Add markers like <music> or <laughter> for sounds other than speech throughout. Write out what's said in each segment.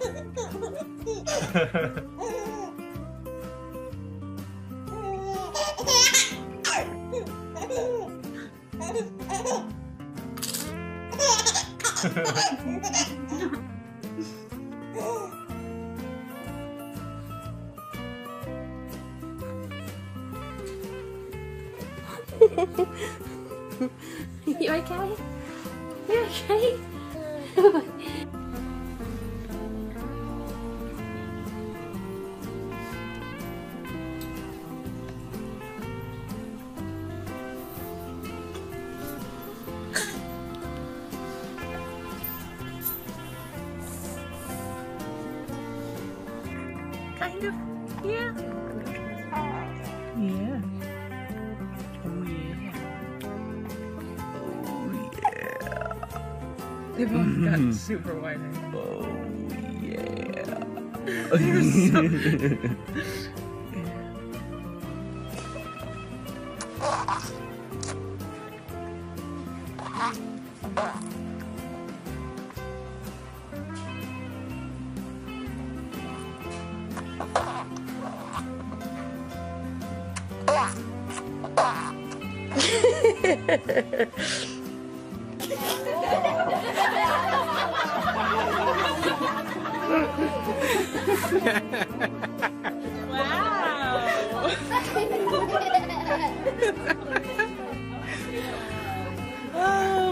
you okay? You okay? <laughs> kind of. Yeah. Yeah. Oh yeah. Oh yeah. They both got mm-hmm. super wide. Oh yeah. You're so- <laughs> Oh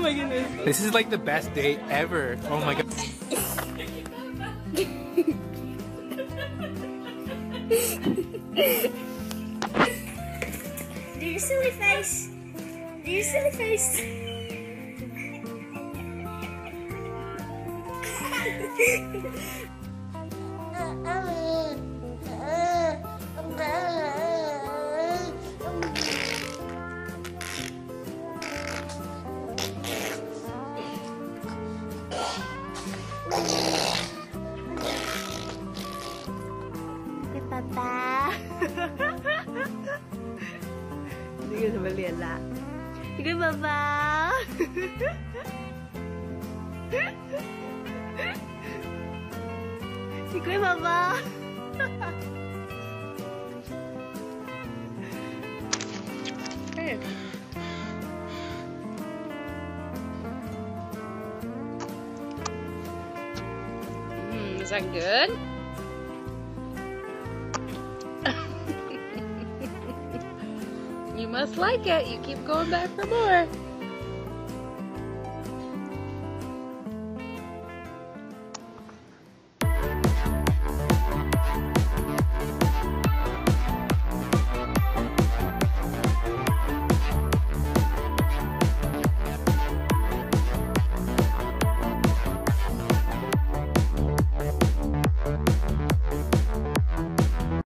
my goodness. This is like the best day ever. Oh my god. <laughs> Do your silly face. Do your silly face. <laughs> 一个什么脸啦？一个宝宝，<laughs> 你个宝宝，哎，Is that good? You must like it. You keep going back for more.